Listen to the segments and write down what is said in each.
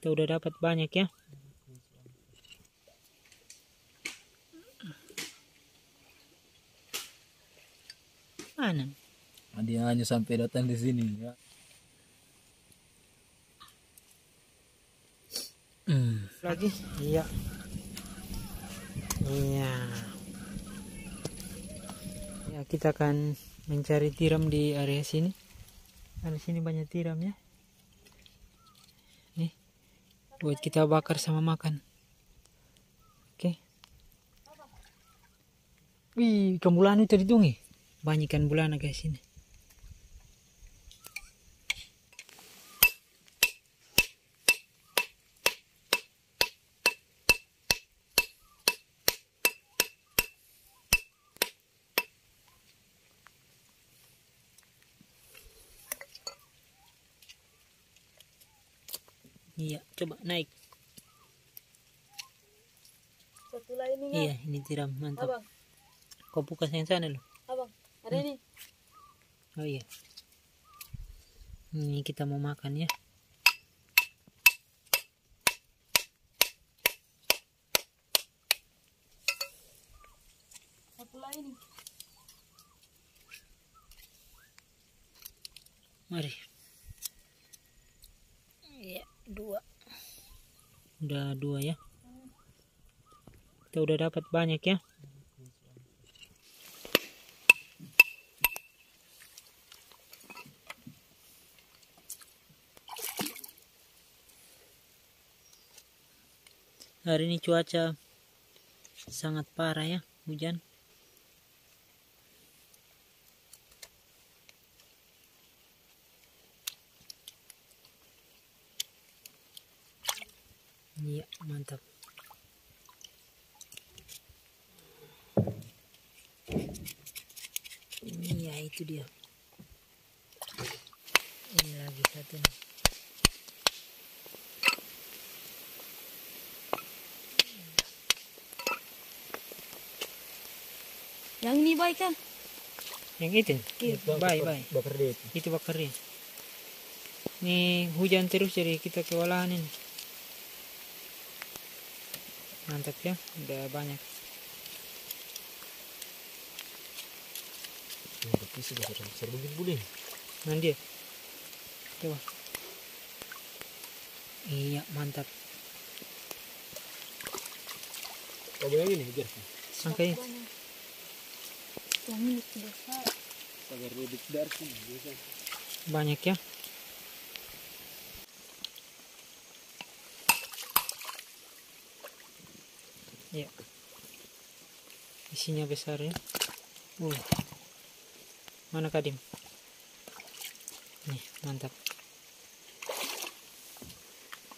kita udah dapat banyak ya. Mana? Dia hanya sampai datang di sini ya. Hmm. lagi? Iya. Iya. Ya kita akan mencari tiram di area sini. Area sini banyak tiram ya buat kita bakar sama makan. Oke. Wih ikan bulan itu ditungi banyak ikan bulana guys ini Iya, coba naik. Satu nih Iya, ini tiram mantap. Abang, Kau buka yang sana loh. abang, ada ini. Oh iya. Ini kita mau makan ya. Satu nih. Mari. Dua. Udah dua ya. Kita udah dapat banyak ya. Hari ini cuaca sangat parah ya, hujan. Iya, mantap. Iya, itu dia. Ini lagi satu nih. Yang ini baik kan? Yang itu? Iya. Baik, baik. Bakar dia itu. Itu bakarnya. Ini hujan terus jadi kita kewalahan ini. Mantap ya, udah banyak. Ya, tapi sudah besar begini boleh. Mana dia? Coba. Iya, mantap. Coba yang ini. Banyak. Yang ini besar. Banyak ya. Ya. Isinya besar ya. Uh. Mana Kadim? Nih, mantap.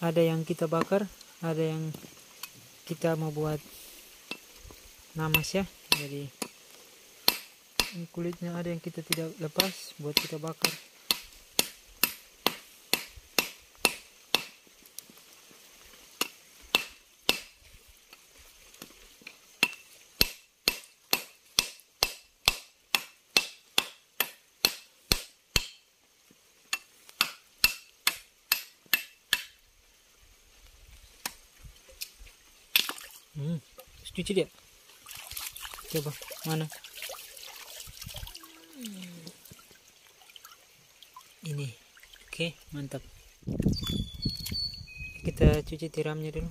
Ada yang kita bakar, ada yang kita mau buat namas ya. Jadi kulitnya ada yang kita tidak lepas buat kita bakar. Hmm, cuci dia. Coba mana? Ini, oke mantap. Kita cuci tiramnya dulu.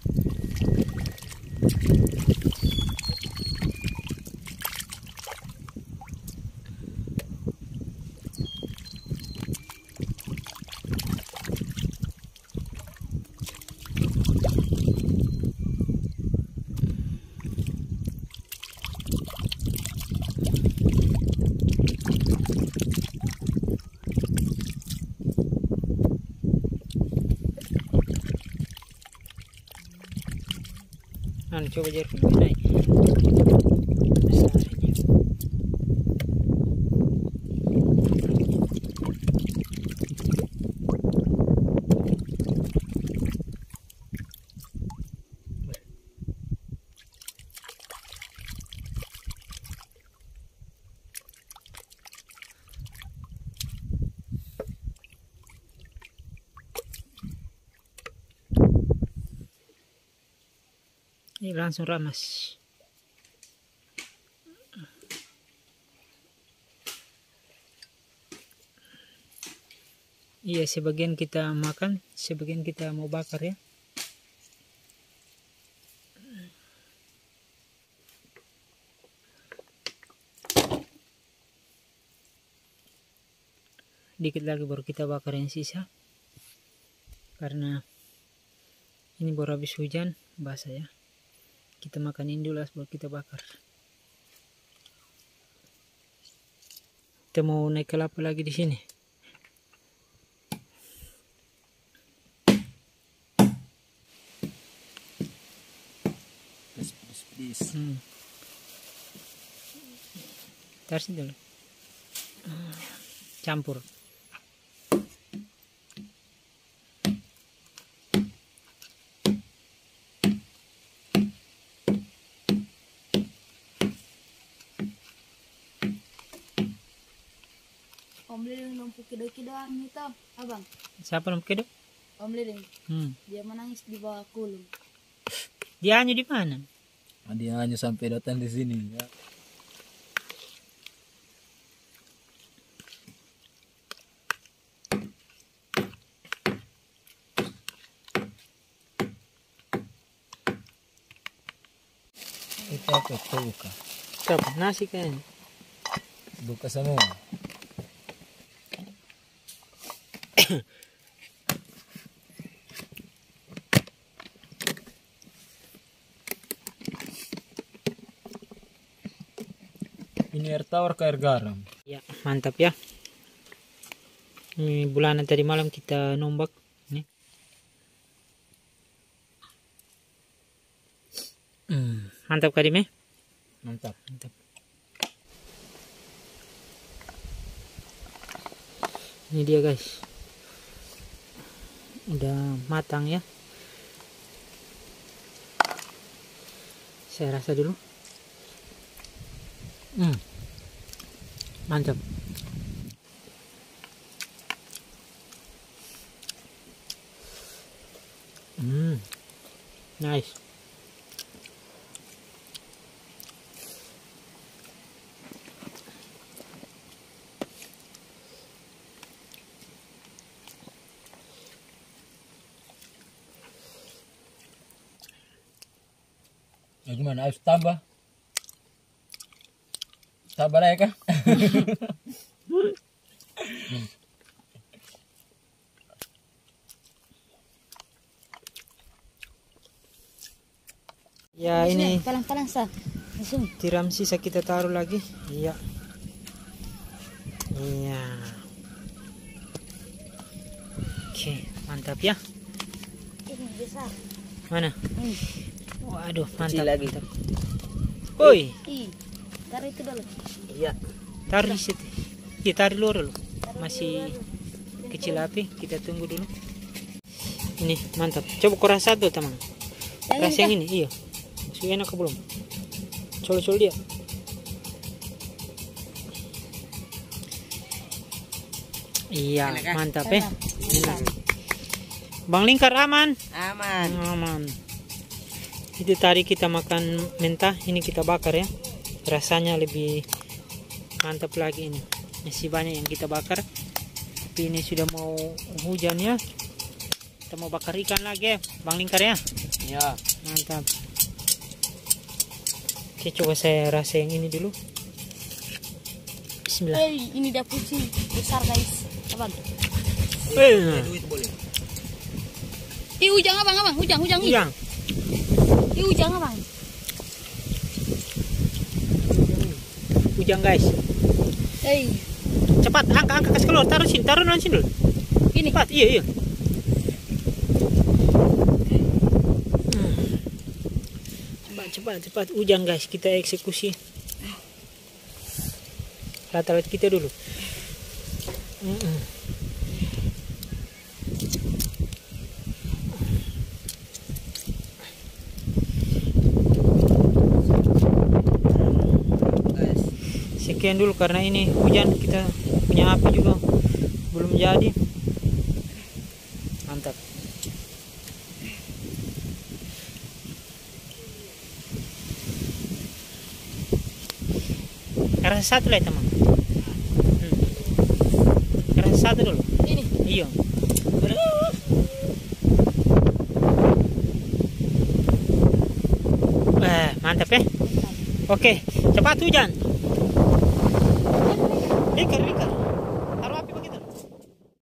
Anu coba langsung ramas. Iya sebagian kita makan sebagian kita mau bakar ya. Dikit lagi baru kita bakar yang sisa. Karena ini baru habis hujan basah ya kita makan ini dulu baru kita bakar kita mau naik kelapa lagi di sini please. hmm. taruh dulu campur Numpuk kido-kidoan itu, abang. siapa nom kedok Om Liling, hmm. dia menangis di bawah kulung. dia hanya di mana Dia hanya sampai datang di sini. Ya. Itu apa? Itu buka. siapa nasi kan Buka semua. Ini air tawar ke air garam. Ya, mantap ya. Ini bulanan tadi malam kita nombak. Nih. Hmm, mantap Kadim ya. Mantap. Mantap. Ini dia guys. Udah matang ya. Saya rasa dulu. Hmm. Mantap. Hmm. Nice. Harus tambah. Sabar ya kak. Ya ini Palang-palang sah. Langsung. tiram sisa kita taruh lagi iya iya oke mantap ya Ini besar. mana Ini. Waduh mantap. lagi. mantap. woi. Ih, taruh itu dulu. Iya. di situ. Iya taruh luar dulu. Masih kecil. api kita tunggu dulu. Ini mantap. Coba kurang satu teman. Rasa yang ini iya. Masih enak ke belum? Col-col dia. Iya mantap ya enak bang lingkar aman? Aman. aman itu tadi kita makan mentah ini kita bakar ya rasanya lebih mantap lagi ini masih banyak yang kita bakar tapi ini sudah mau hujan ya kita mau bakar ikan lagi ya bang lingkar ya Iya. mantap oke coba saya rasa yang ini dulu Bismillah Eh, ini dia kucing besar guys. Abang. eh, Duit boleh. Ih, ujang abang, abang. Ujang, ujang. Ih, ujang Ih, ujang abang. ujang guys Eh, cepat angka angka kasih keluar taruh sini taruh sini dulu ini. cepat iya iya Hmm. cepat cepat cepat ujang guys kita eksekusi rata-rata kita dulu Mm-mm. sekian dulu karena ini hujan kita punya api juga. Belum jadi. Mantap. RS satu lah teman. Hmm. Satu dulu. Ini. Iya. Wah, mantap ya. Oke cepat hujan. निकल कर